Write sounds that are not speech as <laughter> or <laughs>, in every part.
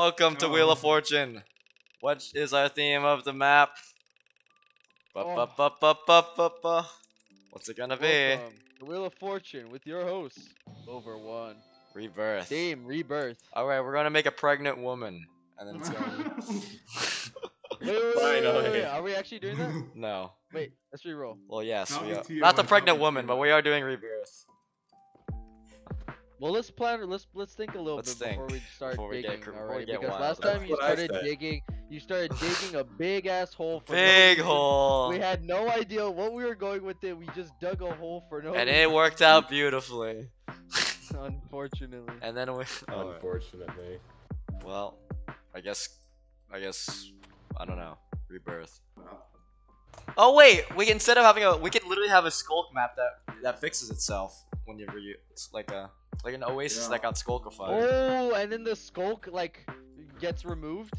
Welcome to Wheel of oh. Fortune. What is our theme of the map? Ba ba oh. ba ba ba ba ba. What's it gonna be? Welcome to Wheel of Fortune with your host, Over One. Rebirth. Theme, Rebirth. Alright, we're gonna make a pregnant woman. And then it's gonna <laughs> Wait, wait, wait, wait, wait, wait, Are we actually doing that? No. Wait, let's re-roll. Well, yes, Not we are. Not the pregnant woman, but we are doing rebirth. Well, let's plan. Let's let's think a little Let's bit before we <laughs> start before we get digging. cr- before we alright? because wild. last That's time you started digging, you started digging a big ass hole for Big reason. hole. We had no idea what we were going with it. We just dug a hole for no. And reason, it worked out beautifully. <laughs> <laughs> Unfortunately. And then we. Oh, Unfortunately. well, I guess. I guess. I don't know. Rebirth. Oh wait, we can, instead of having a, we can literally have a sculk map that that fixes itself when you re, it's like a like an oh, oasis Yeah. that got sculkified. Oh, and then the sculk like gets removed,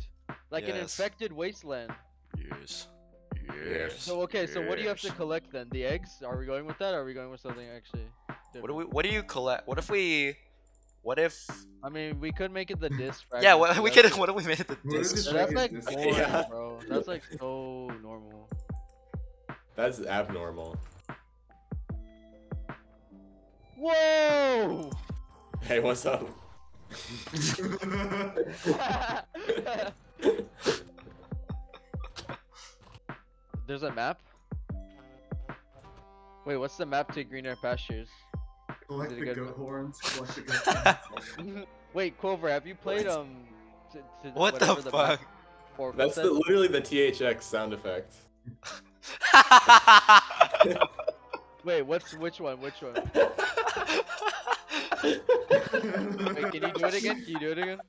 like an infected wasteland. Yes. Yes. So okay, so what do you have to collect then? The eggs? Are we going with that? Or are we going with something actually? What do we? What do you collect? What if we? What if? I mean, we could make it the disc. <laughs> Yeah, what, we could. just- What if we made it the disc? it's That's like like boring, Yeah. bro. That's like so normal. That's abnormal. Whoa! Hey, what's up? <laughs> There's a map. Wait, what's the map to greener pastures? Collect the good? goat horns. <laughs> Collect the goat horns. <laughs> Wait, Clover, have you played What? um? To, to What the whatever map fuck? for That's the, literally the THX sound effect. Wait, what's which one? Which one? Wait, can you do it again? Can you do it again?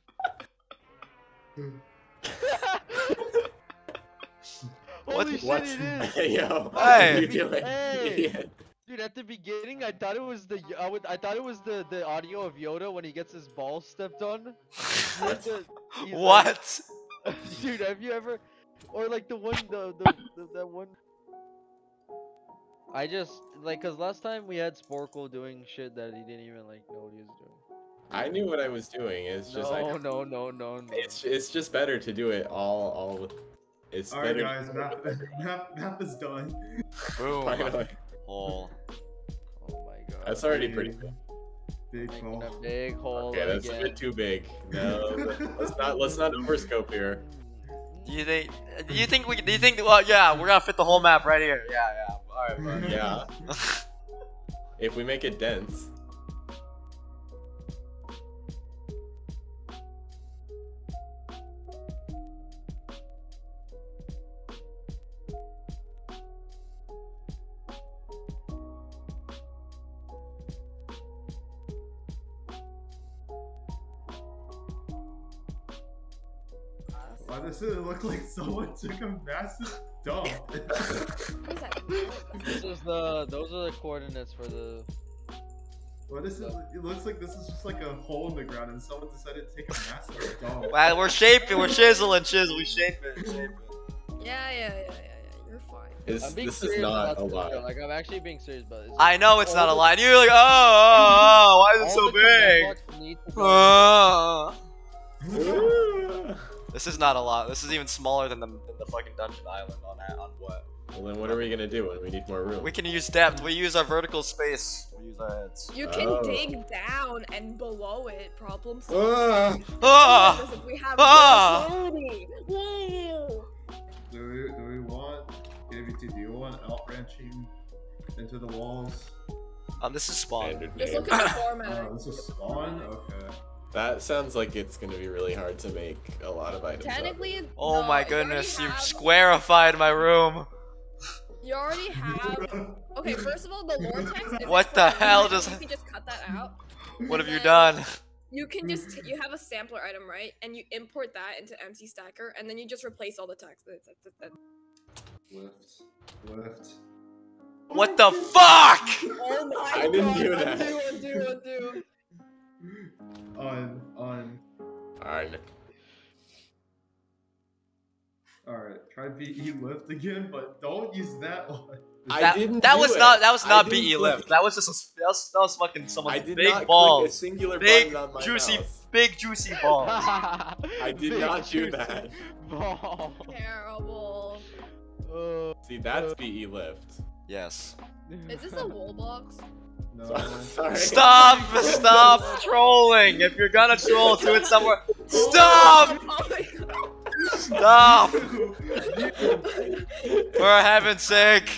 What- <laughs> Holy shit, What? it is! Hey, yo. Hey. What <laughs> are you doing? Hey. Dude, at the beginning, I thought it was the I would I thought it was the the audio of Yoda when he gets his balls stepped on. He had to- he's like- <laughs> what? Dude, have you ever, or like the one the, the, the that one? I just like cause last time we had Sporcle doing shit that he didn't even like know what he was doing. I knew what I was doing. It's just no, like no, no, no, no. it's it's just better to do it all all with. It's Alright, better. guys, map, map, map is done. Boom. Finally. Hole. Oh my god. That's already pretty big. Big Making hole. a big hole Okay, that's a bit too big. No, let's not let's not <laughs> overscope here. Do you think? Do you think we? Do you think? Well, yeah, we're gonna fit the whole map right here. Yeah, yeah. All right, bud. Yeah. <laughs> if we make it dense. Why does it look like someone took a massive dump? <laughs> This is the those are the coordinates for the. what is it? It looks like this is just like a hole in the ground and someone decided to take a massive dump. Well, we're shaping. We're chiseling, chisel. We shape it. Shape it. Yeah, yeah, yeah, yeah, yeah. You're fine. Is, I'm being this is not a this, lot. Like I'm actually being serious about this. I know it's not a All the- You're like, oh, oh, oh, oh why is it so big? blocks need to go Oh. Well, This is not a lot. This is even smaller than the, than the fucking dungeon island on that, on what? Well, then what are we gonna do when we need more room? We can use depth. We use our vertical space. We use our heads. You can Oh. dig down and below it. Problem Ah! solved. Ah! As if we have Ah! versatility. Do we, do we want, KVT, do you want outbranching into the walls? Um, this is spawn. Just look at the Oh, this is spawn? Okay. That sounds like it's gonna be really hard to make a lot of items. out of. Technically, Oh no, my goodness, you have- squarified my room. You already have. Okay, first of all, the lore text. What the for hell you, does- You can just cut that out. What have you done? You can just you have a sampler item, right? And you import that into MC Stacker, and then you just replace all the text. Lift. Lift. What the fuck? Oh my I didn't god! do that. Undo, undo, undo. BE lift again, but don't use that <laughs> one. I That, didn't that do was it. not that was not BE click- lift. That was just a, that was, that was fucking someone's I did big not click a balls. singular Big on my juicy mouse. big juicy <laughs> balls. I did Big not do juicy that. Ball. Terrible. Uh, See, that's BE lift. yes. Is this a wall box? No. <laughs> Sorry. Stop! Stop trolling! If you're gonna troll, do it somewhere. Stop! Oh my god. Stop! For heaven's sake!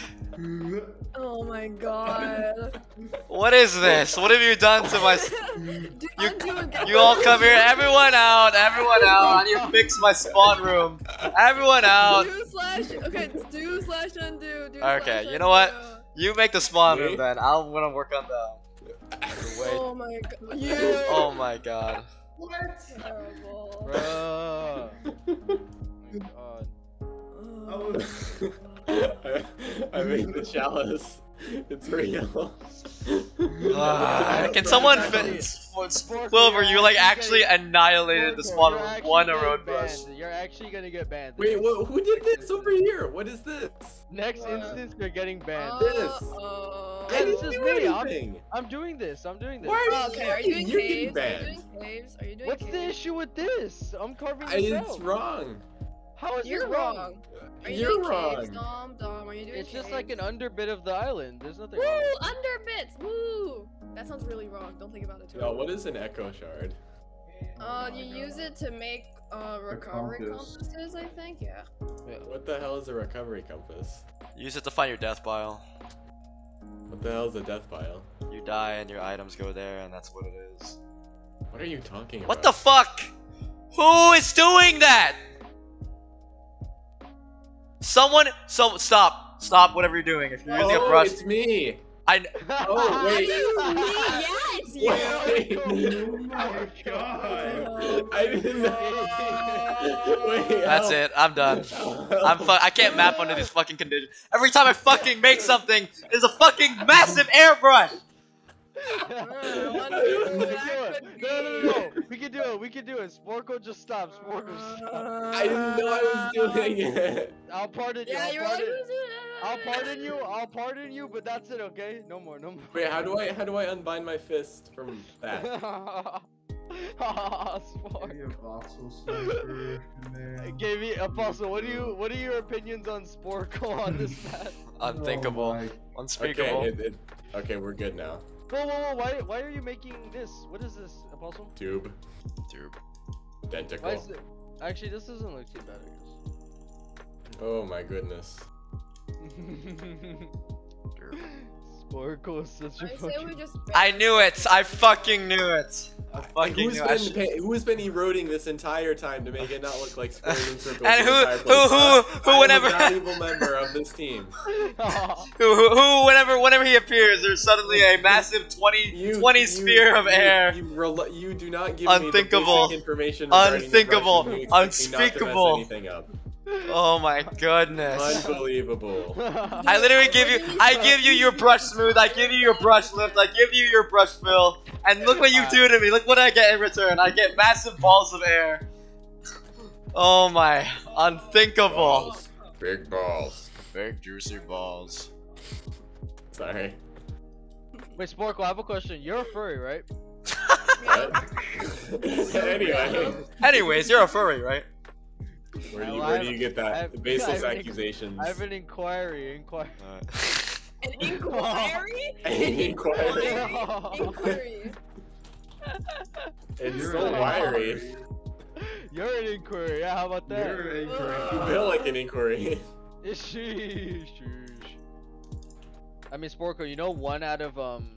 Oh my god. What is this? What have you done to my? You- You all come here. Everyone out. Everyone out. I need to fix my spawn room. Everyone out. Do slash okay, do slash undo. Do Okay, slash you know what? You make the spawn room then. I'm gonna work on the. Wait. Oh my god. You. Oh my god. What? Terrible. Bruh. My god. I was- I, I made the chalice. It's real. Ah, can someone fit? Wilbur, you like actually annihilated the spawn You're room. actually One getting road brush. You're actually gonna get banned. Wait, wha who did this over here? What is this? Next Uh, instance, you're getting banned. This. Uh-oh. Yeah, this is me, I'm- I'm doing this. I'm doing this. Why Oh, okay, are you doing You're getting caves? Are you banned. doing caves? Are you doing What's the issue with this? I'm carving I- It's wrong. How is You're it wrong. Are you You're doing caves, wrong. Dom? Dom, are you doing It's just caves? like an underbit of the island. There's nothing Woo! wrong. Underbits! Woo! That sounds really wrong. Don't think about it too much. Yo, much. what is an echo shard? Uh, you use it to make uh recovery compass. compasses, I think. Yeah. What the hell is a recovery compass? Use it to find your death pile. What the hell is a death pile? You die and your items go there, and that's what it is. What are you talking about? What the fuck? Who is doing that? Someone, so stop, stop whatever you're doing. If you're using oh, a brush, it's me. I. <laughs> Oh, wait. yes! <laughs> Yes! Oh my god. I didn't know. <laughs> Wait, That's help. it. I'm done. I'm fu- I can't map under these fucking conditions. Every time I fucking make something, there's a fucking massive airbrush. I <laughs> wonder we can do it. No, no, no, no. <laughs> We can do it. We can do it. Sporko, just stop. Sporko, stop. Uh, I didn't know I was doing <laughs> it. I'll pardon you. Yeah, I'll you're like, pardon, who's that? I'll pardon you. I'll pardon you, but that's it, okay? No more, no more. Wait, how do I how do I unbind my fist from that? Spork. Maybe a voxel sniper in. Gave me Apostle. What do you? What are your opinions on Sporcle on this map? Unthinkable, Oh unspeakable. Okay, it, it, okay, we're good now. Whoa, whoa, whoa! Why, why are you making this? What is this, Apostle? Tube, Dude. Why is it? Actually, this doesn't look too bad. I guess. Oh my goodness. <laughs> guess. Sporcle is such a I say we fucking. just. I knew it. I fucking knew it. I fucking Who's knew. I been should- who's been eroding this entire time to make it not look like squares and circles? <laughs> And the who- who- who- I- who I am whenever- a valuable member of this team. <laughs> Who, who, who, whenever, whenever he appears, there's suddenly a massive 20, You, 20 you- sphere of you- air. You, rel- you do not give Unthinkable. me the basic information. regarding the Unthinkable. brush, and you expect me not to mess Unspeakable. Anything up. Oh my goodness. Unbelievable. I literally give you, I give you your brush smooth, I give you your brush lift, I give you your brush fill, and look what you do to me. Look what I get in return. I get massive balls of air. Oh my, unthinkable. Balls. Big balls. Big juicy balls. Sorry. Wait, Sporcle, I have a question. You're a furry, right? <laughs> <laughs> What? <laughs> anyway, Anyways, you're a furry, right? Where do you, where do you get that? have- <laughs> The I baseless have an- accusations. I have an inquiry. Inquiry. <laughs> <laughs> An inquiry? An inquiry. Inquiry. It's You're so wiry. You're an inquiry. Yeah, how about that? You're an You feel like an inquiry. Sheesh. I mean, Sporko, you know one out of um,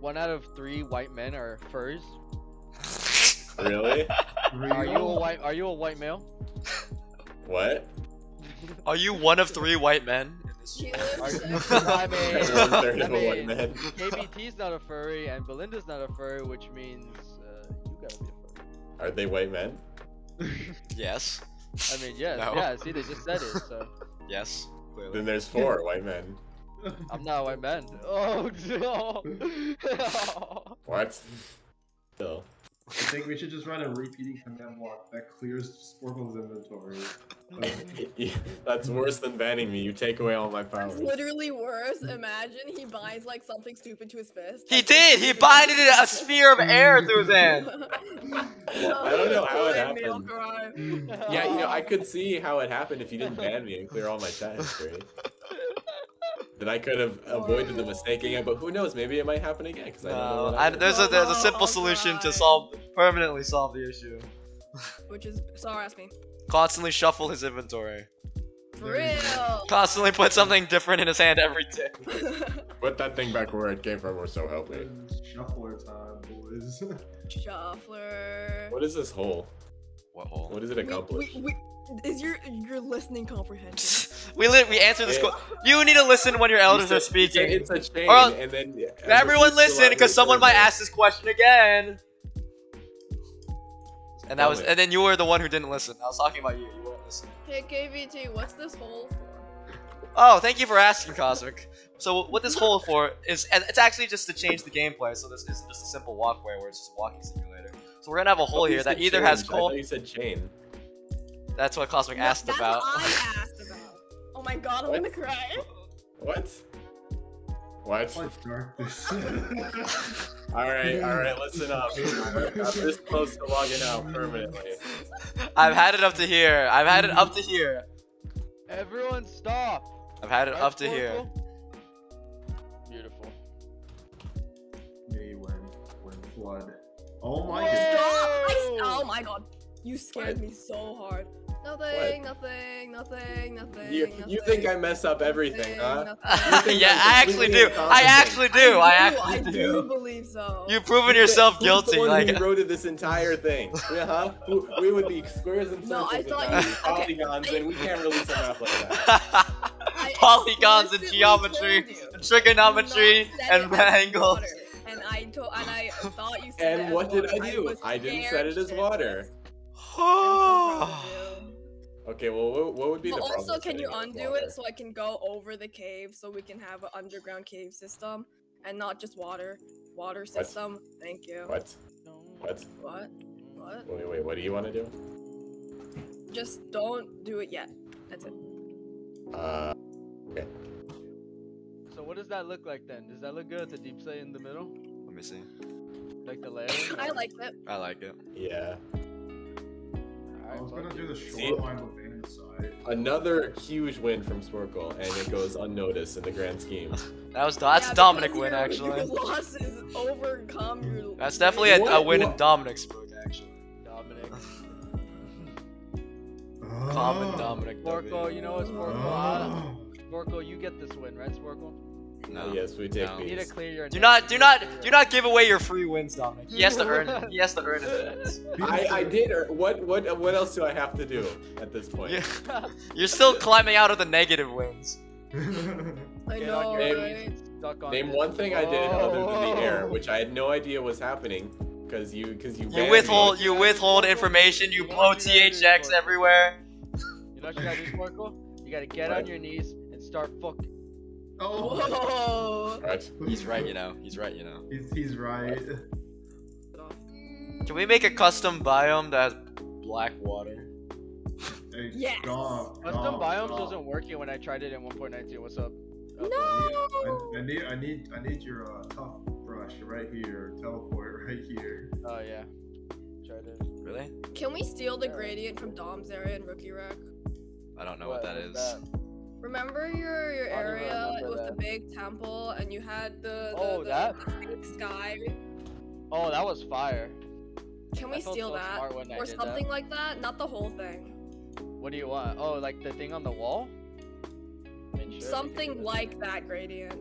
one out of three white men are furs. Really? Are you a white? Are you a white male? What? Are you one of three white men? She Are lives in- I mean, One third I of a white mean, man. KVT's not a furry and Belinda's not a furry, which means uh, you gotta be a furry. Are they white men? Yes. I mean, yes, No. yeah. See, they just said it, so Yes. Clearly. Then there's four white men. I'm not a white man. <laughs> Oh no! What? <laughs> Still. I think we should just run a repeating command block that clears Sporcle's inventory. Yeah, <laughs> That's worse than banning me. You take away all my powers. It's literally worse. Imagine he binds like something stupid to his fist. He did. He stupid- binded a sphere of air through his hand. <laughs> I don't know how it made me happened. Yeah, you know, I could see how it happened if you didn't ban me and clear all my chat history. Then I could have avoided the mistake again, but who knows? Maybe it might happen again because I don't know. No, what I, happened. there's a there's a simple I'll solution to solve permanently solve the issue. Which is sorry, ask me. Constantly shuffle his inventory. For real. Constantly put something different in his hand every day. <laughs> Put that thing back where it came from, or so help me. Shuffler time, boys. <laughs> Shuffler. What is this hole? What hole? What does it We- accomplish? We- we- is your your listening comprehension? <laughs> We li- we answer this. Yeah. que- you need to listen when your elders You are said- you said speaking. It's a chain, Or and then yeah, Everyone listen, because someone might ask this question again. And that Tell was, me. and then you were the one who didn't listen. I was talking about you. You weren't listening. Hey KVT, what's this hole for? Oh, thank you for asking, Kosmic. So what this hole for is, and it's actually just to change the gameplay. So this isn't just a simple walkway where it's just a walking simulator. So we're gonna have a hole Oh, here that either has change. I thought coal. you said chain. That's what Kosmic No, asked that's about. What I <laughs> asked about. Oh my god, I'm What? gonna cry. What? What? Like. <laughs> <laughs> All right, all right. Listen up. I'm this close to logging out permanently. I've had it up to here. I've had it up to here. Everyone stop. I've had it Right, up to here. Beautiful. Me when when flood. Oh my Whoa! goodness. I, oh my god, you scared What? me so hard. Nothing, nothing, nothing, nothing. You nothing, you think I mess up everything, nothing, huh? nothing. <laughs> yeah, I'm actually do. I actually do. I I actually do do. believe so. You've proven yourself the- guilty. Who's the one Like, who wrote this entire thing? <laughs> Yeah, huh? We would be squares and No, I thought not you- these okay, polygons, and we can't release a map like that. <laughs> I polygons and geometry, and trigonometry, You not said and it angles. And I told, and I thought you said it And as what did water. I do? was I didn't scared set it as shitless. water. <sighs> Okay, well, what, what would be But the problem? also, can you setting it as undo water? it so I can go over the cave so we can have an underground cave system and not just water? Water system. Thank you. What? What? What? What? Wait, wait, what do you want to do? Just don't do it yet. That's it. Uh, Okay. So what does that look like then? Does that look good? The deepslate in the middle, Let me see. like the layer. I liked it. I like it. yeah. I was gonna do the See? shoreline with inside. Another huge win from Sporcle, and it goes unnoticed in the grand scheme. <laughs> That was that's Yeah, a Dominic win your- actually. <laughs> Your losses overcome your. That's definitely a, a What- win in <laughs> Dominic's book actually. Dominic. Common Oh. Dominic. Sporcle, you know what, Sporcle? Uh, Oh. Sporcle, you get this win, right, Sporcle? No. Yes, we take No. You need to clear your. Do name. not, do not, do not give away your free wins, Dominic. He has to earn it. He has to earn it. <laughs> I, I did. Or what? What? What else do I have to do at this point? <laughs> You're still climbing out of the negative wins. <laughs> I know, Name- right? on Name one thing I did other than the air, Oh. which I had no idea was happening, because you, because you. You withhold, me. you withhold information. You blow THX everywhere. You know what you gotta do, Sporcle? You gotta get What? on your knees and start fucking. Oh. Whoa. What? He's right, you know. He's right, you know. He's, he's right. Can we make a custom biome that has black water? Hey, Yes. Dom, Custom Dom, biomes Dom. wasn't working when I tried it in 1.19. What's up? No. I, I need, I need, I need your uh, tough brush right here. Teleport <laughs> right here. Oh yeah. Tried it. Really? Can we steal the gradient from Dom's area in Rookie Wreck? I don't know what, that is. what's Remember your your I area remember with the big temple and you had the the, Oh, the, that? the big sky? Oh, that was fire. Can we I felt steal so that smart when I or did something like that? Not the whole thing. What do you want? Oh, like the thing on the wall? I mean, sure, we can something that. like that gradient.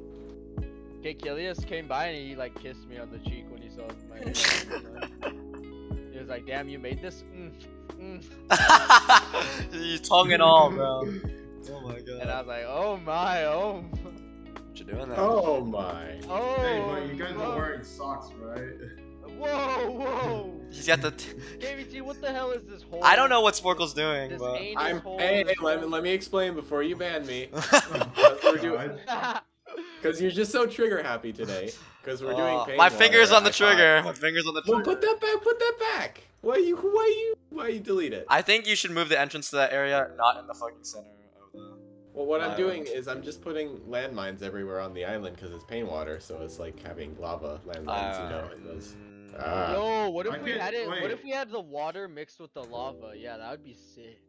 Okay, Kilius came by and he like kissed me on the cheek when he saw my. <laughs> he was like, "Damn, you made this." Mm, mm. <laughs> you tongue and all, bro. <laughs> Oh my And I was like, "Oh my, oh, What you doing there? Oh my. oh." Hey, but you guys whoa. are wearing socks, right? Whoa, whoa. He's got the. T- KVT, what the hell is this hole? I don't know what Sporcle's doing, This but. I'm. Hey, hey, let me let me explain before you ban me. <laughs> Oh, we're doing- <laughs> Because you're just so trigger happy today. Because we're doing oh, pain my fingers on the I thought- trigger. My fingers on the Well, trigger. put that back. Put that back. Why you? Why you? Why you delete it? I think you should move the entrance to that area, not in the fucking center of the. Well, what I'm doing is I'm just putting landmines everywhere on the island because it's pain water, so it's like having lava landmines. you know, it Uh, goes. mm, Ah. Yo, what if I we can't- had it? What if we had the water mixed with the lava? Yeah, that would be sick.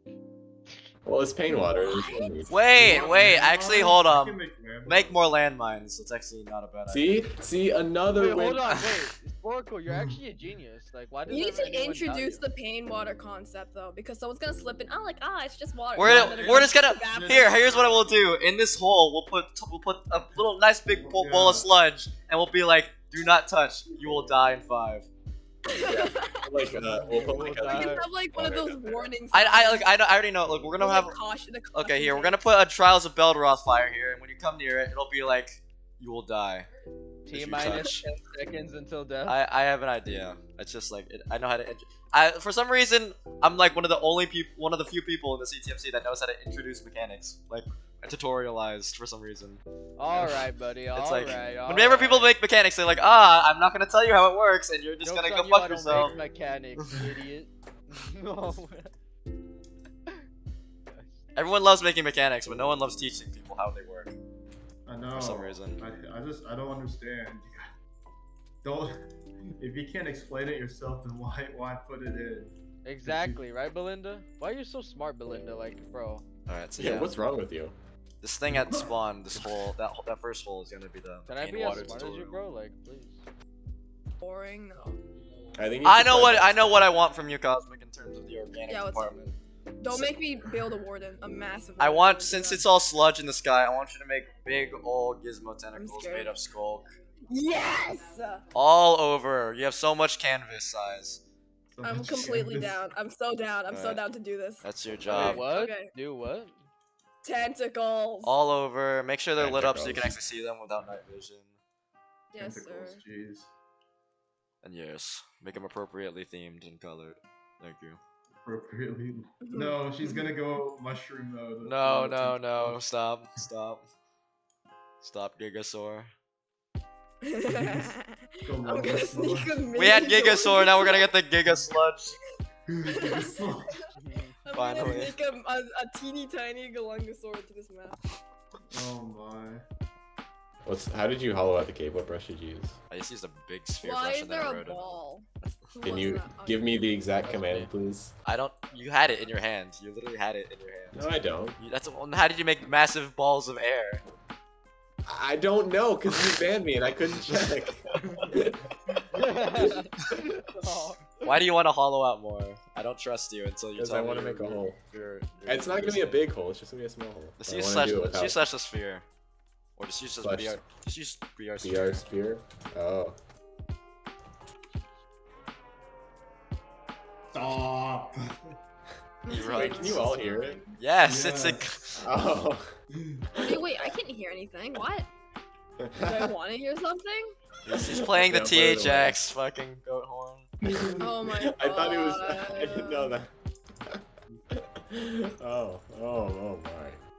Well, it's pain water. there's no need. Wait, wait. Actually, hold on. make. Make more landmines. It's actually not a bad idea. See, see another Wait, win. hold on, wait. <laughs> Sporcle, you're actually a genius. Like, why does We need to introduce the pain water concept though, because someone's gonna slip in. Oh, like ah, it's just water. We're And gonna, we're just gonna here. Here's what I will do. In this hole, we'll put we'll put a little nice big bowl, bowl of sludge, and we'll be like, "Do not touch. You will die in five. Like uh, we'll put like We'll We can have like one of those warnings. I I like I, I already know. Look, we're gonna have. caution, the Okay, here we're gonna put a Trials of Belderoth fire here, and when you come near it, it'll be like, "You will die." T-minus 10 seconds until death. I, I have an idea. It's just like it, I know how to. I for some reason I'm like one of the only people, one of the few people in the CTMC that knows how to introduce mechanics, like tutorialized for some reason. Alright, buddy. It's like, Alright. like, Whenever people make mechanics, they're like, ah, I'm not gonna tell you how it works, and you're just Joke's gonna on go you, fuck yourself. Mechanics, <laughs> idiot. no. <laughs> Everyone loves making mechanics, but no one loves teaching people how they work. I know. For some reason. I, I just I don't understand. <laughs> Don't if you can't explain it yourself, then why why put it in? Exactly, right, Belinda? Why are you so smart, Belinda? Like, bro. All right, so yeah. yeah, What's wrong with you? this thing at spawn, this whole that that first hole is gonna be the Can I main be as water smart as you, bro? Like, please. boring. No. I think. I know what. I know what I want from you, Kosmic, in terms of the organic Yeah, what's up? department. Don't So- make me build a warden, a massive. I want, since that. it's all sludge in the sky, I want you to make big old gizmo tentacles made of sculk. Yes. All over. You have so much canvas size. So I'm completely canvas. down. I'm so down. I'm so Alright. down to do this. That's your Wait, job. what? Okay. Do what? Tentacles. All over. Make sure they're lit up so you can actually see them without night vision. yes, sir. Tentacles, Jeez. And yes, make them appropriately themed and colored. Thank you. Appropriately. <laughs> No, she's gonna go mushroom mode. No, no, no. Stop. Stop. Stop, Gigasaur. <laughs> I'm gonna sneak a We had mini Gigasaur, now we're gonna get the Giga Sludge. <laughs> I'm finally. gonna sneak a, a, a teeny tiny Galungasaur to this map. oh my. What's? How did you hollow out the cave? What brush did you use? I just used a big sphere Why brush is and then there I a wrote it. ball? Who Can you that? Oh, give me the exact oh, command, please? I don't. You had it in your hand. You literally had it in your hand. No, I don't. You- That's how did you make massive balls of air? I don't know because you banned me and I couldn't check. Oh. <laughs> Why do you want to hollow out more? I don't trust you until you 'Cause tell I me. wanna make a hole. you're- you're- it's not gonna be a big hole. It's just gonna be a small hole. Just I use wanna slash. do it Just use slash the sphere, or just use just BR. Just use BR. BR sphere. Oh. Stop. You're Wait, can you all hear it? Yes, it's a. <laughs> Oh. Hey, wait, I can't hear anything. What? Do I <laughs> want to hear something? He's, he's playing the Yeah, play it. THX fucking goat horn. <laughs> Oh my god. I thought it was. I didn't know that. oh, oh, oh my.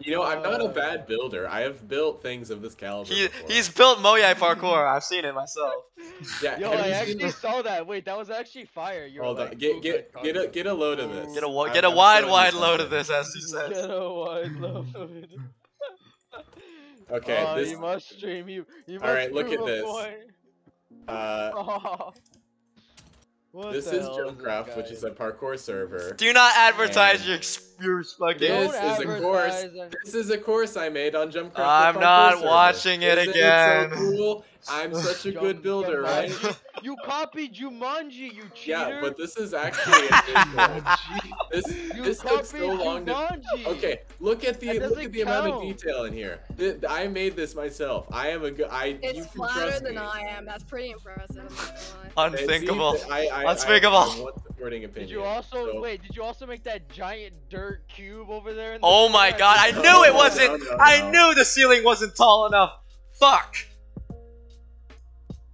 You know, I'm not a bad builder. I have built things of this caliber. He before. he's built Moyai parkour. I've seen it myself. Yeah, Yo, I actually the- saw that. Wait, that was actually fire. You're Hold like, on, get get get a get a load of this. Get a wa- get a I'm wide wide load of this, as he says. Get a wide load. <laughs> Okay, oh, this you must stream. You, you must Alright, look at this. point. uh <laughs> Oh. What This is Jumpcraft, which is a parkour server. Do not advertise your ex- your fucking. This is a course. advertise This is a course I made on Jumpcraft. I'm not server. watching it Isn't again. so cool? I'm <laughs> such a good builder, right? You copied Jumanji, you cheater! Yeah, but this is actually a <laughs> good course. This you this took so long to Okay, look at the look at the amount of detail in here. Th- I made this myself. I am a good. I you It's can flatter trust than me. I am. That's pretty impressive. I'm not gonna lie. And see, Unthinkable. I, I, Unspeakable. I, I have one supporting opinion. Did you also so- wait? Did you also make that giant dirt cube over there? In the Oh my god! I No, knew it wasn't. no, no, I no. knew the ceiling wasn't tall enough. Fuck.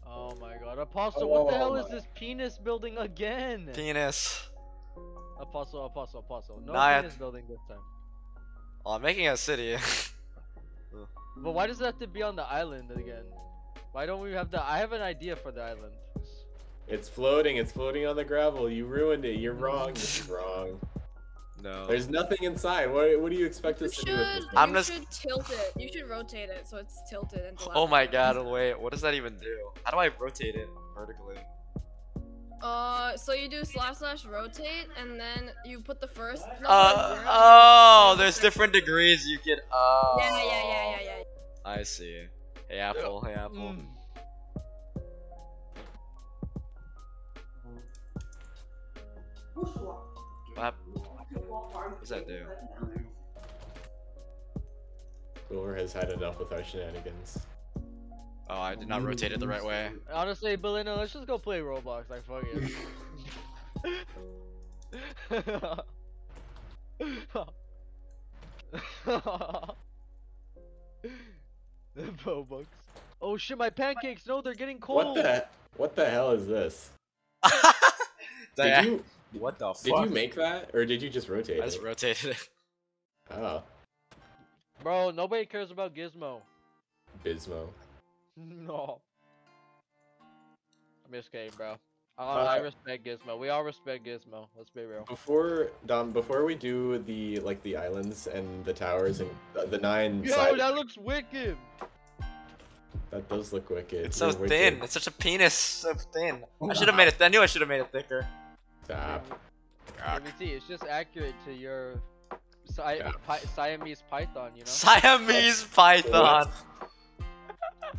Oh my god, Apostle! Oh, what oh, the oh hell my- is this penis building again? Penis. Apostle, Apostle, Apostle. No Nah, I- penis building this time. Oh, I'm making a city. <laughs> But why does it have to be on the island again? Why don't we have the? I have an idea for the island. It's floating. It's floating on the gravel. You ruined it. You're wrong. You're <laughs> wrong. no. There's nothing inside. What, what do you expect You us to do with this? You? I'm just- should tilt it. You should rotate it so it's tilted into. Oh my god! Wait, what does that even do? How do I rotate it vertically? Uh, so you do slash slash rotate, and then you put the first. number Uh zero, oh, and the there's different degrees you can. Oh. Yeah, yeah, yeah, yeah, yeah. I see. Hey Apple. Hey Apple. Mm. What? hap- What does that do? Cooler has had enough with our shenanigans. Oh, I did not rotate it the right way. Honestly, Belinda, let's just go play Roblox. Like fuck it. <laughs> the Robux. Oh shit, my pancakes! No, they're getting cold. What the what the hell is this? <laughs> Did you what the fuck? did you make that or did you just rotate it? I just it? rotated it. Oh, Bro, nobody cares about Gizmo. Bismo. <laughs> No. I'm just kidding, bro. I, I Uh, respect Gizmo. We all respect Gizmo. Let's be real. Before Dom, before we do the like the islands and the towers and the, the nine Yo, side, that looks wicked. that does look wicked. It's so You're wicked. thin. It's such a penis. So thin. I should have made it. I knew I should have made it thicker. Stop. Let me see. It's just accurate to your Si- Yeah. Pi- Siamese python, you know? Siamese python.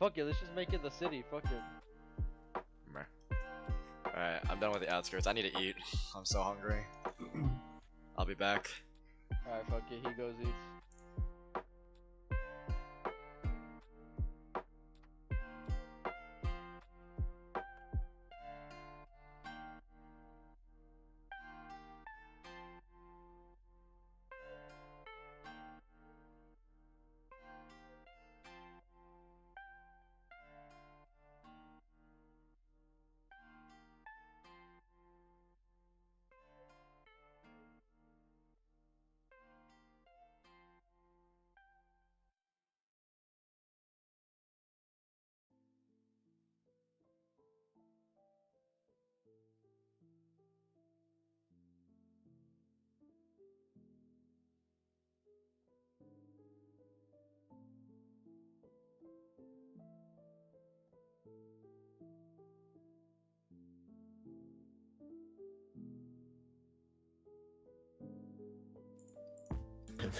Fuck it, let's just make it the city. Fuck it. Alright, I'm done with the outskirts. I need to eat. I'm so hungry. I'll be back. Alright, fuck it. He goes eats.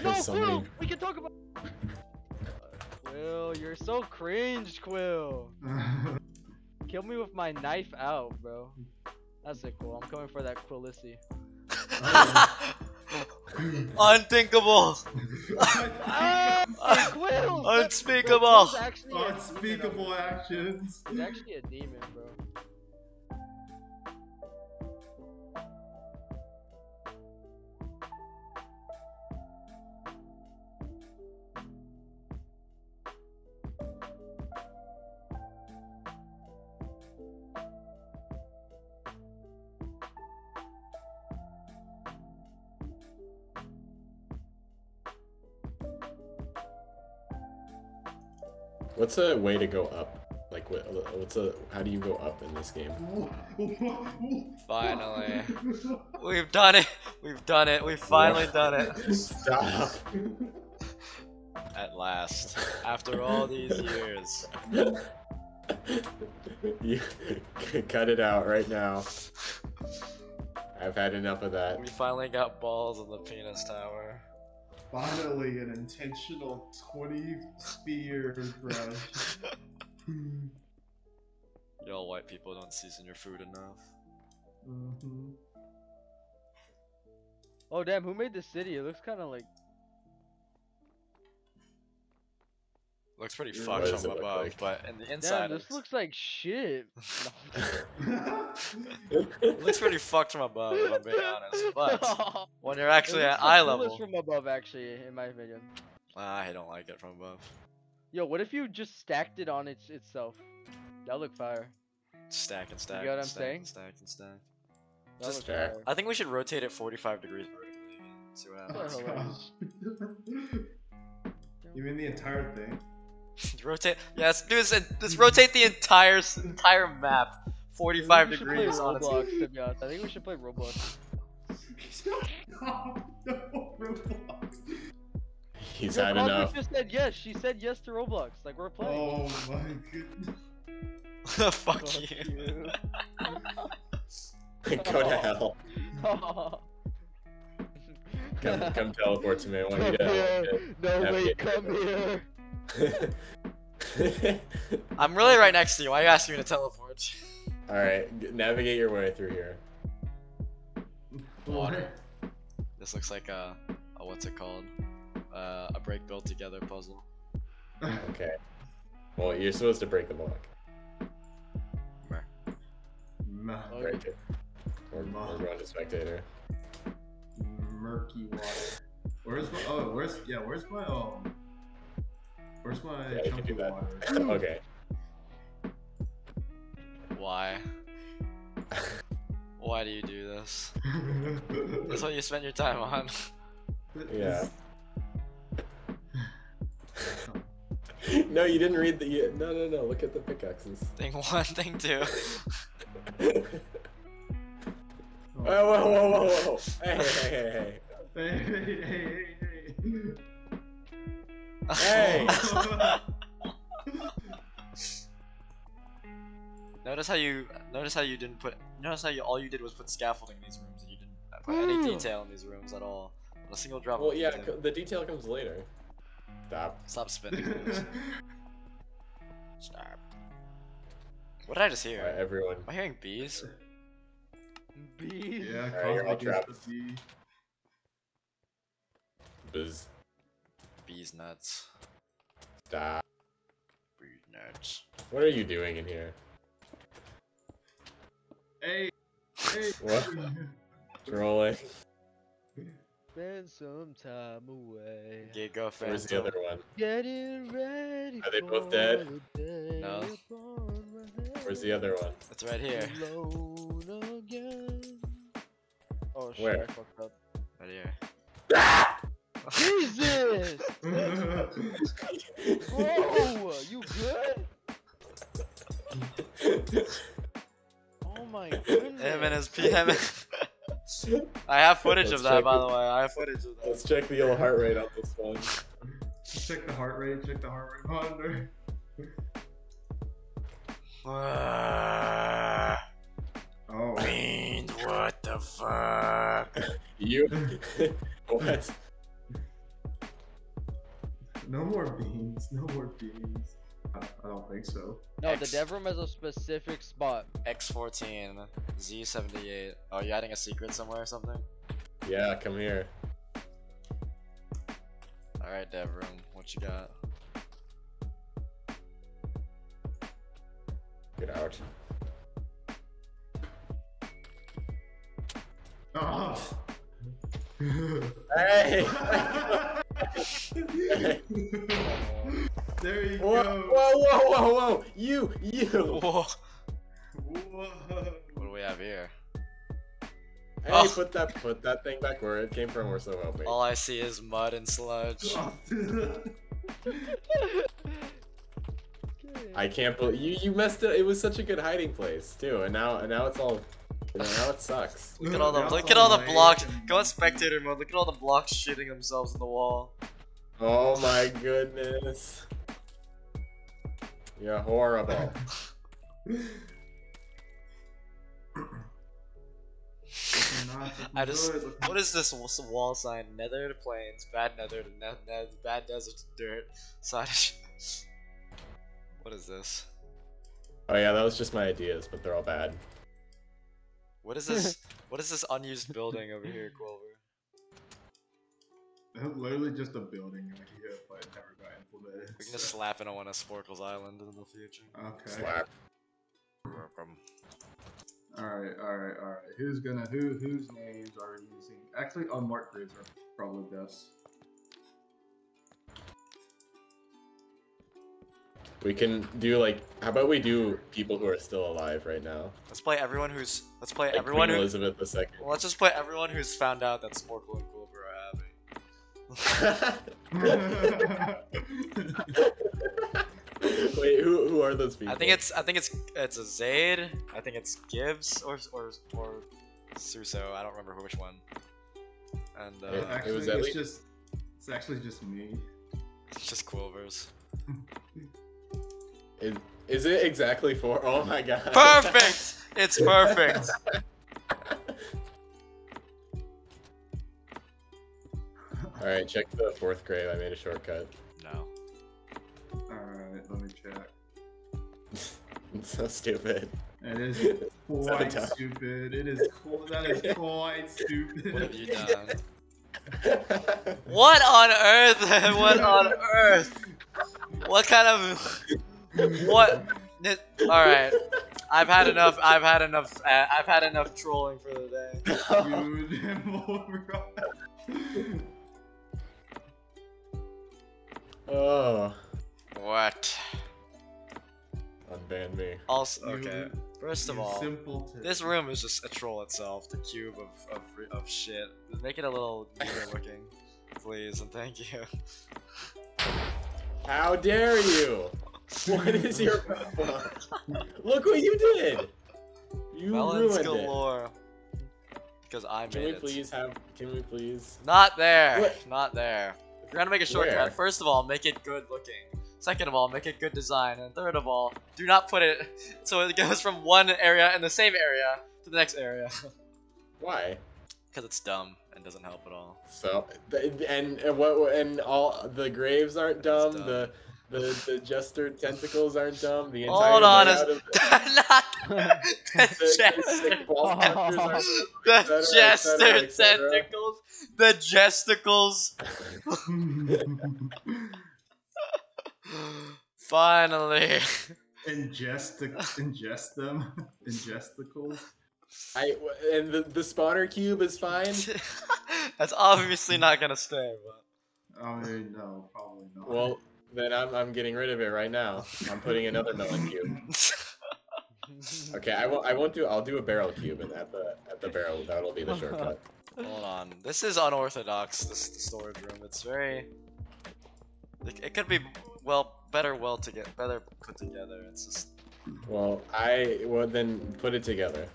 No, Quill! We can talk about. <laughs> Quill, you're so cringe, Quill. <laughs> Kill me with my knife out, bro. That's it, cool. I'm coming for that Quillissy. <laughs> Oh, <laughs> Unthinkable. Unspeakable. bro, Quill's actually a- Unspeakable actions. He's actually a demon, bro. What's a way to go up? Like, what, what's a? How do you go up in this game? Finally. We've done it. We've done it. We've finally done it. Stop. At last. After all these years. you <laughs> cut it out right now. I've had enough of that. We finally got balls in the penis tower. Finally, an intentional 20 spears, bro. <laughs> Y'all white people don't season your food enough. Mhm. Oh damn, who made this city? It looks kind of like. Looks pretty Yeah. fucked What does from above, like? but in the inside, Damn, this it's- looks like shit. <laughs> <laughs> it looks pretty fucked from above, if I'm being honest. <laughs> But when you're actually at the eye coolest level, from above, actually, in my opinion. I don't like it from above. Yo, what if you just stacked it on its itself? That look fire. Stack and stack. get what I'm stack saying? And stack and stack. That Just look stack. I think we should rotate it 45 degrees vertically. See what Oh, happens. hilarious. you mean the entire thing? <laughs> rotate. Yes, do this. Let's rotate the entire entire map 45 I think we should degrees play. Roblox, to be honest. I think we should play Roblox. Stop! No, Roblox. He's Yo, had Kosmic enough. just said yes. She said yes to Roblox. Like we're playing. Oh my <laughs> goodness. Fuck Fuck you. <laughs> Go to hell. Come, come teleport to me. I want you Come to here. No, Navigate wait, come here. <laughs> I'm really right next to you. Why are you asking me to teleport? All right, navigate your way through here. Water. This looks like a, a what's it called? Uh, a break built together puzzle. Okay. Well, you're supposed to break the block. Ma- Break it. We're, we're going to spectator. murky water. Where's my? Oh, where's yeah? Where's my um? Where's my Yeah, you can chunk of that. water? okay. Why? Why do you do this? That's what you spend your time on. Yeah. no, you didn't read the. You, no, no, no. Look at the pickaxes. thing one, thing two. whoa, whoa, whoa, whoa, whoa! Hey, hey, hey, Hey, hey, hey, hey, Hey. <laughs> notice how you notice how you didn't put notice how you all you did was put scaffolding in these rooms and you didn't put any Hmm. detail in these rooms at all. Not a single drop Well, of yeah, detail. co- the detail comes later. Stop. Stop spinning. <laughs> Stop. What did I just hear? Alright, everyone. Am I hearing bees? Bees. yeah, Alright, you're all Kosmic is trapped. the bee. Buzz. Bees nuts. Stop. Bees nuts. What are you doing in here? Hey, hey. What? <laughs> Trolling. Spend some time away. Giga Where's the other one? Getting ready. Are they both dead? No. upon my head. Where's the other one? It's right here. Alone again. Oh shit, Where? I fucked up. Right here. Ah! Jesus! <laughs> Whoa! You good? Oh my goodness. Him and his PM. <laughs> I have footage of Let's that, by it. the way. I have footage of that. Let's check the old heart rate on this one. check the heart rate. Check the heart rate monitor. <sighs> Oh. Beans, what the fuck? <laughs> You? what? No more beans. No more beans. I, I don't think so. No, the dev room has a specific spot. X14, Z78. Oh, you adding a secret somewhere or something? Yeah, come here. Alright, dev room. What you got? Get out. Oh. Hey! <laughs> there you whoa, go. whoa, whoa, whoa, whoa! You, you! Whoa! Whoa. What do we have here? Hey, Oh. put that, put that thing back where it came from. We're so help me. All I see is mud and sludge. <laughs> I can't believe you. You messed it. It was such a good hiding place too, and now and now it's all. Now it sucks. Look at all the look at all the blocks. Go on spectator mode. Look at all the blocks shooting themselves in the wall. Oh my goodness. You're horrible. Looking nice, looking I just what is this wall sign? Nether to plains, bad nether to ne- ne- bad desert to dirt. Side. <laughs> What is this? Oh yeah, that was just my ideas, but they're all bad. What is this? <laughs> what is this unused building over here, Quillver? It's <laughs> literally just a building idea, but it never got implemented. We can just slap it on one of Sporcle's Island in the future. Okay. Slap. From- Alright, alright, alright. Who's gonna who whose names are we using? Actually unmarked grids are probably best. We can do like, how about we do people who are still alive right now? Let's play everyone who's. Let's play Like everyone Queen who. Elizabeth II. Well, let's just play everyone who's found out that Sporcle and Quillver are having. <laughs> Wait, who who are those people? I think it's I think it's it's a Zaid. I think it's Gibbs or or or Suso. I don't remember which one. And uh, Yeah. actually, was at it's just it's actually just me. it's just Quillvers. <laughs> Is, is it exactly four? Oh my god. Perfect. It's perfect. All right, check the fourth grave. I made a shortcut. No. Alright, let me check. It's <laughs> so stupid. It is <laughs> quite dumb. stupid. It is qu- that is <laughs> quite stupid. What have you done? What on earth? what on earth? What kind of what? All right. I've had enough. I've had enough. Uh, I've had enough trolling for the day. Dude, <laughs> oh, What? unban me. Also, You- okay. First of all, simpleton. this room is just a troll itself. The cube of of, of shit. Make it a little neater looking, please, and thank you. How dare you? What <laughs> is your problem? Look what you did. You Melons ruined galore. Because I made it. Can made we it. please have? Can we please? Not there. What? Not there. If you're gonna make a shortcut, Where? first of all, make it good looking. Second of all, make it good design. And third of all, do not put it <laughs> so it goes from one area in the same area to the next area. <laughs> Why? Because it's dumb and doesn't help at all. So and and what and all the graves aren't dumb. dumb. The the the jester tentacles aren't dumb. The entire Hold on, layout a- of the, <laughs> not the the, <laughs> the jester. sick ball <laughs> captures aren't The et cetera, et jester cetera, et cetera. tentacles. The jesticles. Finally. ingest the, ingest them, ingesticles. I and the the spawner cube is fine. That's obviously not gonna stay, but. I mean, no, probably not. Well, then I'm I'm getting rid of it right now. I'm putting another melon cube. <laughs> Okay, I won't I won't do I'll do a barrel cube and at the at the barrel that'll be the shortcut. <laughs> Hold on. This is unorthodox, this the storage room. It's very. It, it could be well better well to get better put together. It's just Well, I well then put it together.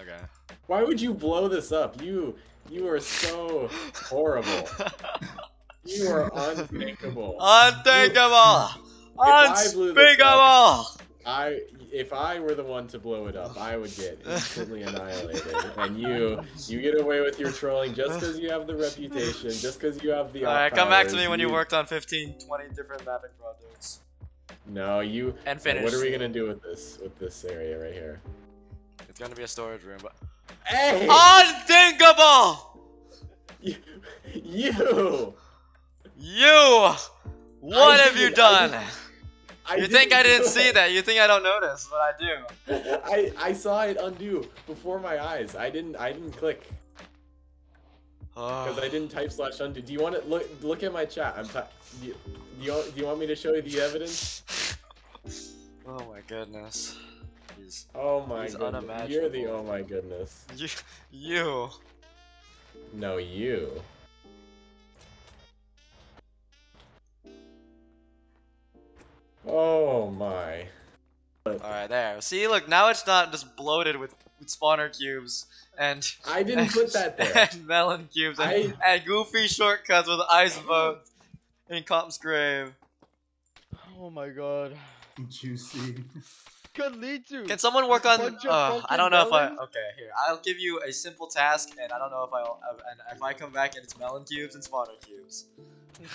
okay. Why would you blow this up? You you are so <laughs> horrible. You are unthinkable. <laughs> Unthinkable! This Unspeakable! I if I were the one to blow it up, I would get instantly annihilated. And you you get away with your trolling just because you have the reputation, just because you have the. Alright, op come back to me when you worked on 15, 20 different mapping projects. No, you. And finish. What are we gonna do with this with this area right here? It's gonna be a storage room, but. Hey! Unthinkable! <laughs> You, you! You! What I have you done? I you think I didn't see that? You think I don't notice, but I do. <laughs> I I saw it undo before my eyes. I didn't I didn't click <sighs> because I didn't type slash undo. Do you want to look look at my chat? I'm do you, do you do you want me to show you the evidence? <laughs> Oh my goodness. He's Oh my He's goodness. You're the oh my goodness. you. You. No, you. Oh my. Alright, there. See, look, now it's not just bloated with, with spawner cubes and I didn't put that <laughs> there. and melon cubes and, I- and goofy shortcuts with ice boats in Comp's grave. Oh my god. Juicy. Could lead to. Can someone work on? Bunch Uh, I don't know if I. Okay, here. I'll give you a simple task, and I don't know if I'll. Uh, and if I come back and it's melon cubes and spawner cubes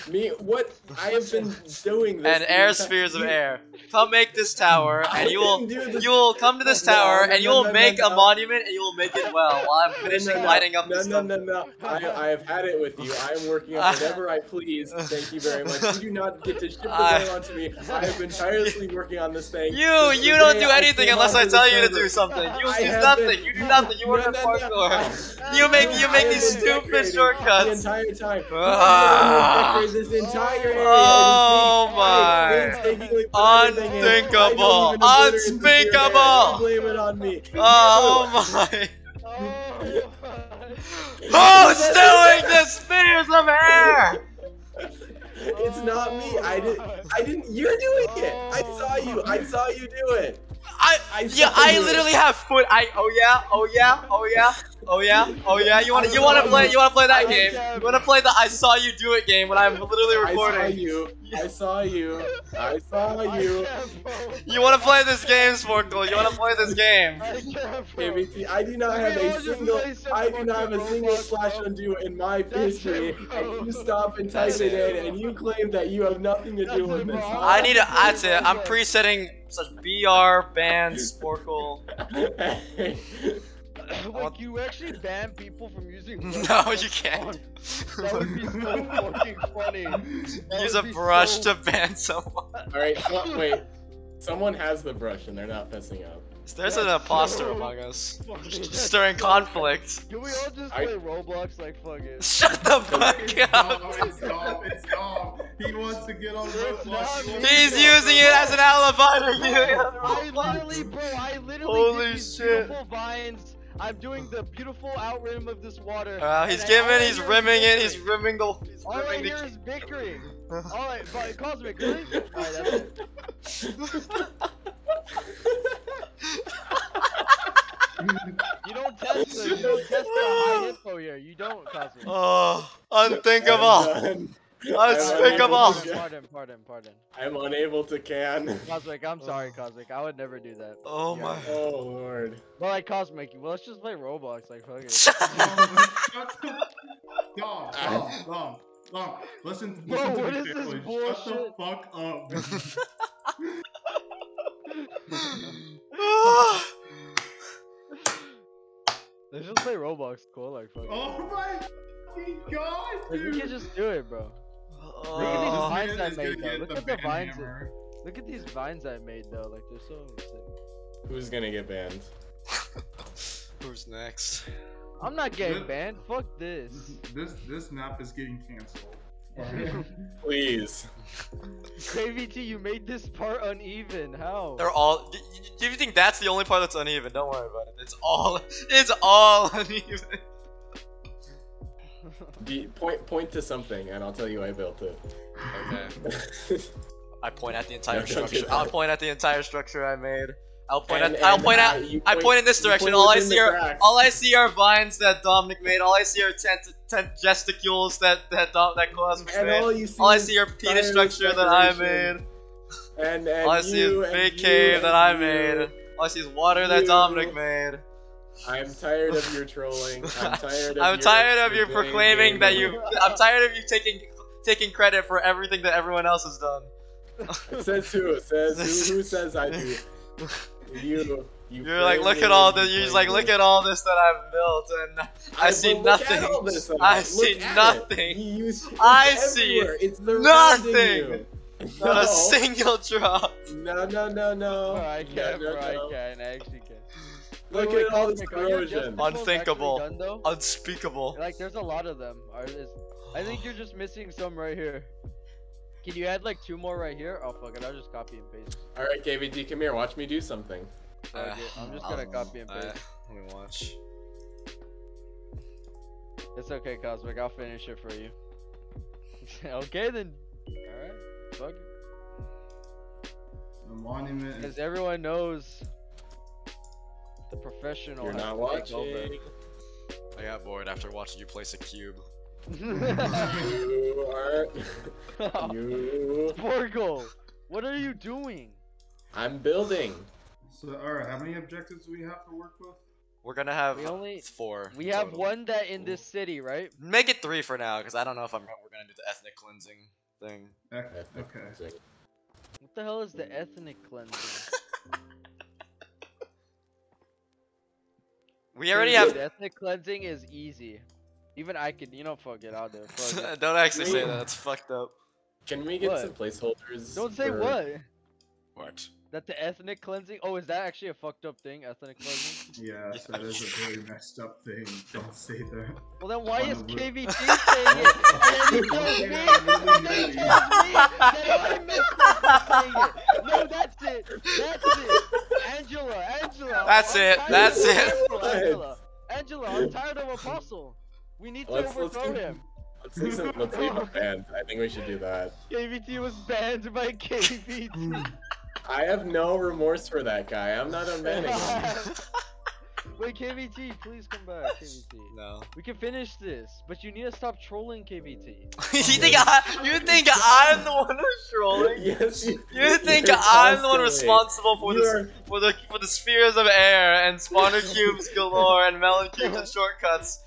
Me, what? I have been doing this. and air spheres of air, come make this tower, <laughs> and you will. didn't do this. You will come to this tower, no, and you will no, make no, a no. monument, and you will make it well while I'm finishing no, no, lighting up no, this no, stuff. no, no. I, I have had it with you. I am working on whatever I please. Thank you very much. You do not get to ship the I- blame onto me. I have been tirelessly working on this thing. You you don't do anything came unless I tell you to do something. You I do nothing. been- You do nothing. You work No, on no, no. parkour. You make you make these stupid shortcuts. The entire time. Ah. Decorated this entire area. Oh my. I painstakingly put everything in. Unthinkable. I don't even know whether it's. Unspeakable. Blame it on me. <laughs> Oh my! Oh <laughs> Who's doing the spears of air? It's not me. I did. I didn't. You're doing it. I saw you. I saw you do it. I I yeah, I literally have foot. I oh yeah, oh yeah, oh yeah, oh yeah, oh yeah. You wanna you wanna play you wanna play that game? You wanna play the I saw you do it game when I'm literally recording. I saw you. I saw you. I saw you. <laughs> You wanna play this game, Sporcle? You wanna play this game? I. KVT, I do not have a single. I do not have a single slash undo in my history, it, bro. and you stop and type it it. in, and you claim that you have nothing to do with this. I need to. That's it. I'm presetting such BR ban Sporcle. <laughs> <coughs> like you actually ban people from using. <laughs> No, you can't. on- That would be so <laughs> fucking funny. That Use a brush so- to ban someone. All right, so, <laughs> wait. Someone has the brush, and they're not messing up. There's an That's imposter so among us. fucking- stirring so- conflict. Can we all just I- play Roblox like fuck it? Shut the fuck It's up. Dom, it's Dom, it's Dom. He wants to get on Roblox. not He me. wants He's using it as an alibi to I literally, bro, I literally Holy did shit. beautiful vines. I'm doing the beautiful outrim of this water. Uh, he's and I- all giving, he's rimming it, he's rimming the, he's All I hear the. is bickering. <laughs> Alright, but Kosmic, really? Alright, that's it. <laughs> You don't test the, you don't test the high info here. You don't, Kosmic. Oh, unthinkable. I'm done. Unspeakable. I'm Pardon, pardon, pardon. I'm unable to can. Kosmic, I'm sorry, <sighs> Kosmic. I would never do that. Oh Yeah. my. Oh lord. But like Kosmic, well, let's just play Roblox. Like fuck it. Dom, Dom, Dom, Dom, listen, Bro, listen to what me this carefully. Shut the fuck up. <laughs> Let's just play Roblox. Cool, like fuck. it. oh my fucking god, Like, we can just do it, bro. Oh. these This vines I made, though. Look the at the vines. hammer. Look at these vines I made though. Like they're so sick. Who's gonna get banned? <laughs> Who's next? I'm not getting Th- banned. Fuck this. This this map is getting canceled. <laughs> Please. Gravy T, you made this part uneven. How? They're all. Do do- do you think that's the only part that's uneven? Don't worry about it. It's all. It's all <laughs> uneven. <laughs> Do you- point point to something, and I'll tell you I built it. Okay. <laughs> I point at the entire No, structure. I'll point at the entire structure I made. I'll point And- at. I'll point uh, at. you I point in this direction. All I see are cracks. all I see are vines that Dominic made. All I see are tent tent gesticules that that Dom, that Kosmic And made. all you see All I see are penis structure that I made. And, and All I see you, is and big cave that I made. All I see is water that Dominic made. I'm tired of your trolling. I'm <laughs> tired of I'm your tired of you proclaiming <laughs> game that of- you. I'm tired of you taking taking credit for everything that everyone else has done. It says who? It says who? Who <laughs> says I do? You. You You're like, look at all and this. you You're just like, look at all this that I've built, and I I- see but look at nothing. this I see nothing. You I see everywhere. It's nothing. Not No. a single drop. No, no, no, no. Bro, I can't, no, bro. I can't. I actually can't. Look Wait, wait, at all this Kosmic, corrosion. Unthinkable. Done. Unspeakable. Like, there's a lot of them. I think you're just missing some right here. Can you add like two more right here? Oh fuck it, I'll just copy and paste. All right, KVT, come here. Watch me do something. Fuck it, I'm just gonna copy and paste. Uh, <laughs> paste. let me watch. It's okay, Kosmic. I'll finish it for you. <laughs> okay then. Alright. Fuck it. The monument Because is. everyone knows the professional. You're not to over. watching. I got bored after watching you place a cube. <laughs> You are. <laughs> You. Porgo, what are you doing? I'm building. So, alright, how many objectives do we have to work with? We're gonna have We only- four. We have total. one that in this city, right? Make it three for now, because I don't know if I'm we're gonna do the ethnic cleansing thing. Ec- Ethnic Okay. What the hell is the ethnic cleansing? <laughs> We already Dude, have. ethnic cleansing is easy. Even I can, you know, fuck it, I'll do it. Fuck <laughs> don't actually say that. That's fucked up. Can we get What? some placeholders? Don't say for- what. What? That the ethnic cleansing? Oh, is that actually a fucked up thing? Ethnic cleansing? Yes, that is a very messed up thing. Don't say that. Well, then why is the. KVT saying it? And then he tells me, then he tells me that I messed saying it. No, that's it. That's it. Angela, Angela. That's I'm it, that's it. Angela, Angela, Angela, I'm tired of Apostle. We need to Let's- let's overthrow him. Let's leave some. Let's leave a <laughs> band. I think we should do that. KVT was banned by KVT. <laughs> I have no remorse for that guy. I'm not unbanning <laughs> him. Wait, KVT, please come back, KVT. <laughs> No. We can finish this, but you need to stop trolling KVT. <laughs> you think I? You think I'm the one who's trolling? yes, you, You think I'm the one responsible for You the for the for the spheres of air and spawner cubes galore and melon cubes and shortcuts?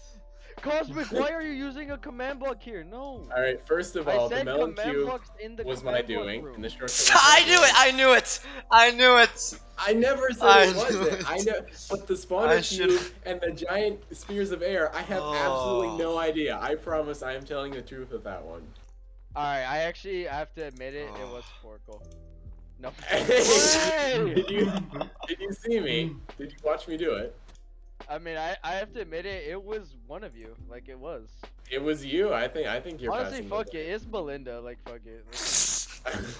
Kosmic, <laughs> why are you using a command block here? No. All right. First of all, the melon cube in the was my doing, room. and the shortcut. <laughs> was I knew it. I knew it. I knew it. I never said I it wasn't. knew I know, but the I spawner cube and the giant spheres of air, I have Oh. absolutely no idea. I promise, I am telling the truth with that one. Alright, I actually have to admit it, it was oh. Forkle. <laughs> No. Hey, Hey! did you did you see me? Did you watch me do it? I mean, I, I have to admit it, it was one of you. Like, it was. It was you. I think. I think you're Honestly, fuck it. It's Belinda. Like, fuck it.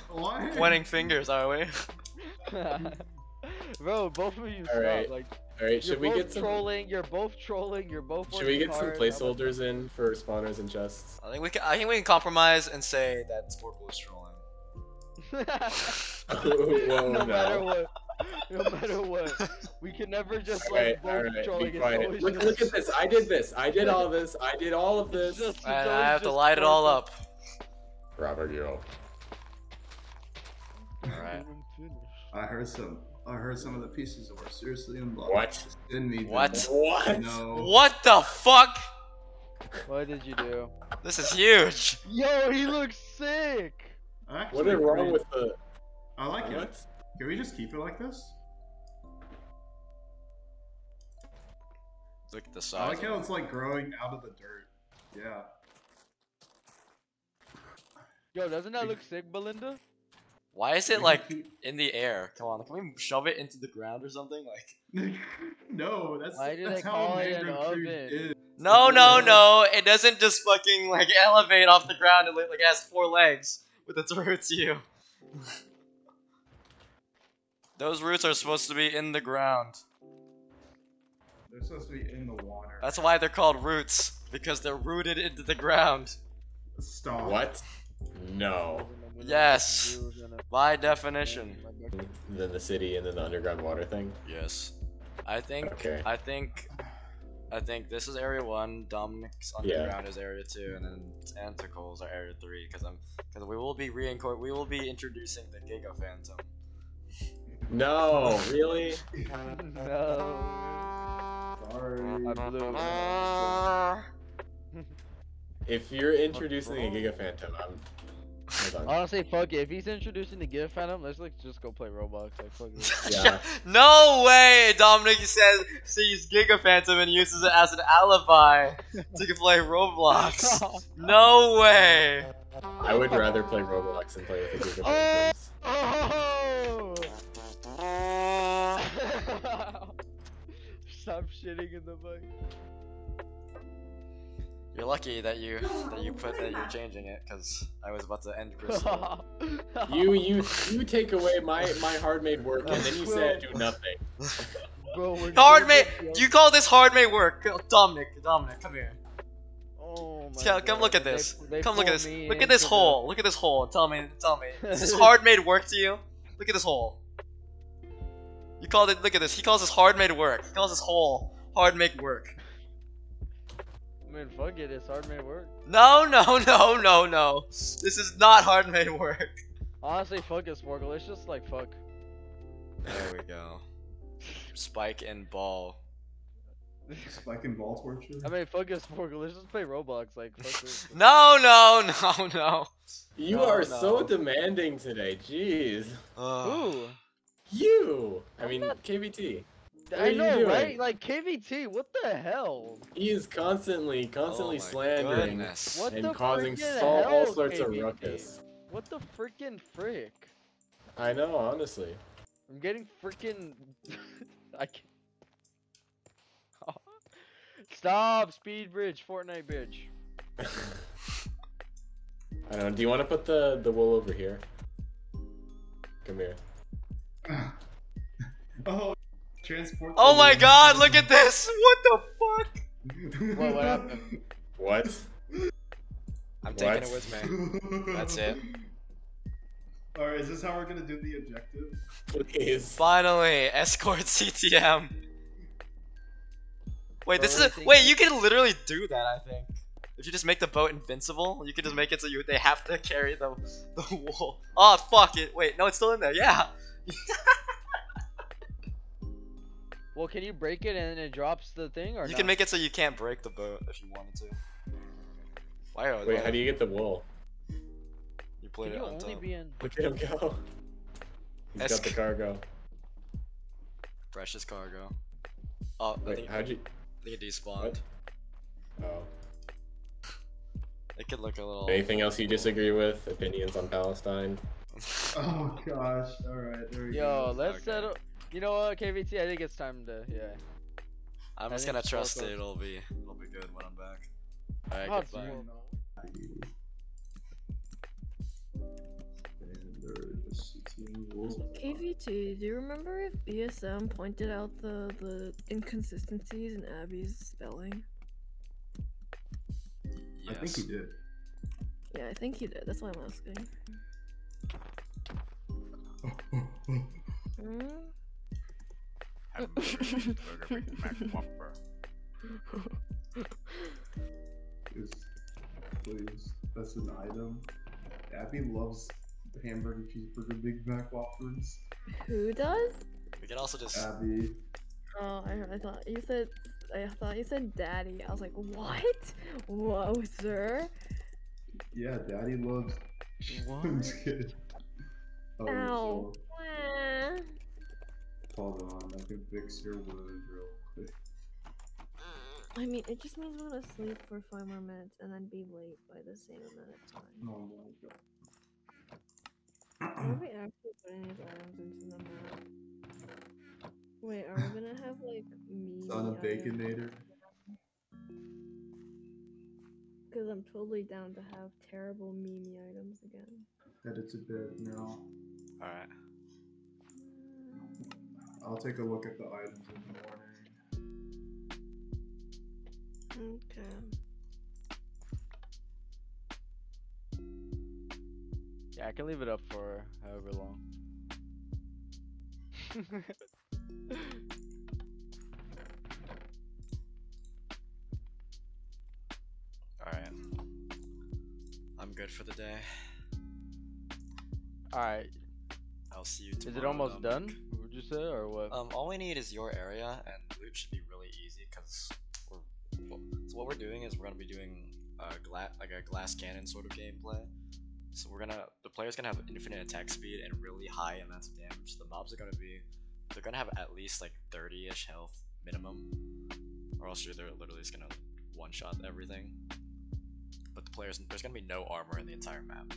<laughs> Why? Pointing fingers, are we? <laughs> Bro, both of you stop. Alright, Like, All right. Should we get some? trolling. You're both trolling. You're both. Should we working get some placeholders in for spawners and chests? I think we can. I think we can compromise and say that Sporcle is trolling. <laughs> Whoa, no matter what. No matter what. We can never just All right, like all both right, trolling. be quiet. Look, just- look at this. I did this. I did all this. I did all of this. just- it's And I have to just light it all up. Robert, you. Alright. I heard some. I heard some of the pieces were seriously unblocked. What? Send me. What? What? No. What the fuck? What did you do? This is huge. Yo, he looks sick. Actually, What is wrong with the? I like it. What? Can we just keep it like this? Look at the size. I size. like how it's like growing out of the dirt. Yeah. Yo, doesn't that look sick, Belinda? Why is it like in the air? Come on, can we shove it into the ground or something? Like. <laughs> no, that's Why do that's they how call a it an oven? is. No, no, no. It doesn't just fucking like <laughs> elevate off the ground. It like has four legs with its roots. You. Those roots are supposed to be in the ground. They're supposed to be in the water. That's why they're called roots because they're rooted into the ground. Stop. What? No. Yes. By definition. Then the city and then the underground water thing. Yes. I think. Okay. I think. I think this is area one. Dominic's Yeah. underground is area two, and then Anticles are area three. Because I'm. Because we will be reincorpor- We will be introducing the Giga Phantom. No, really? No. Sorry. I blew. <laughs> If you're introducing a Giga Phantom, I'm. Hold. Honestly, fuck it. If he's introducing the Giga Phantom, let's like just go play Roblox. Like fuck it. <laughs> Yeah. no way! Dominic says sees Giga Phantom and uses it as an alibi to <laughs> play Roblox. No way! I would rather play Roblox than play with the Giga Oh! Stop shitting in the mic. You're lucky that you that you put that you're changing it, because I was about to end <laughs> Crystal. You you you take away my my hard made work and then you say I do nothing. Bro, hard made. You call this hard made work? Dominic, Dominic, come here. Oh my Come, come look at this. they Come look at this. Look at this into the- hole. Look at this hole. Tell me, tell me. Is this <laughs> hard made work to you? Look at this hole. You called it. Look at this. He calls this hard made work. He calls this whole hard made work. I mean, fuck it, it's hard made work. No, no, no, no, no. This is not hard made work. Honestly, fuck it, Sporcle. It's just like fuck. There we go. Spike and ball. Spike and ball torture. I mean, fuck it, Sporcle. Let's just play Roblox. Like, fuck this. <laughs> No, no, no, no. You No, are no. so demanding today. Jeez. Ugh. Ooh. You. I mean, not- KVT. What I are you know, doing? right? Like KVT, what the hell? He is constantly, constantly Oh slandering goodness. What and causing frickin' so, all hell, sorts of ruckus. What the freaking frick? I know, honestly. I'm getting freaking. <laughs> I can't. <laughs> Stop! Speed bridge, Fortnite bridge. <laughs> I don't know. Do you want to put the the wool over here? Come here. Oh, transport. Oh my god, look at this! What the fuck? What- what happened? What? I'm taking What? it with me. That's it. <laughs> Alright, is this how we're gonna do the objective? Please. Finally, escort CTM. Wait, this is Bro, I a, wait. You can literally do that. I think. If you just make the boat invincible, you can just make it so you they have to carry the the wool. Oh fuck it! Wait, no, it's still in there. Yeah. <laughs> Well, can you break it and then it drops the thing, or You not? can make it so you can't break the boat if you wanted to. Why are Wait, how do you get the wool? you played Can it you on only top? be in? Look at him go. He's got the Esc- cargo. Precious cargo. Oh, I Wait, think, how'd you? I think it despawned. What? Oh. It could look a little. Anything else you disagree with? Opinions on Palestine? <laughs> Oh gosh. Alright, there we go. Yo, go. let's Okay. settle. You know what, KVT? I think it's time to yeah. I'm I just gonna trust it. It'll be, it'll be good when I'm back. Alright, Oh, goodbye. more- And there is CTM rules. KVT, do you remember if BSM pointed out the the inconsistencies in Abby's spelling? I think he did. Yeah, I think he did. That's why I'm asking. Hmm? Please, please. That's an item. Abby loves hamburger cheeseburger Big Mac Whoppers. Who does? We can also just. Abby. Oh, I, I thought you said. I thought you said daddy. I was like, what? Whoa, sir. Yeah, Daddy loves. <laughs> I'm just kidding. Oh, Ow. so- Hold on, I can fix your wound real quick. I mean, it just means I'm gonna sleep for five more minutes and then be late by the same amount of time. Oh my god. Are <clears throat> we actually putting these items into the map? Wait, are we gonna have like me? Son of Baconator. Because I'm totally down to have terrible Mimi items again. Headed to bed now. Alright. I'll take a look at the items in the morning. Okay. Yeah, I can leave it up for however long. <laughs> Alright. I'm good for the day. Alright, I'll see you tomorrow. is it almost Dominic. done? Would you say, or what? Um, all we need is your area, and loot should be really easy because we're. Well, so what we're doing is we're gonna be doing a glass like a glass cannon sort of gameplay. So we're gonna the player's gonna have infinite attack speed and really high amounts of damage. The mobs are gonna be they're gonna have at least like 30ish health minimum, or else you're they're literally just gonna one shot everything. But the players there's gonna be no armor in the entire map.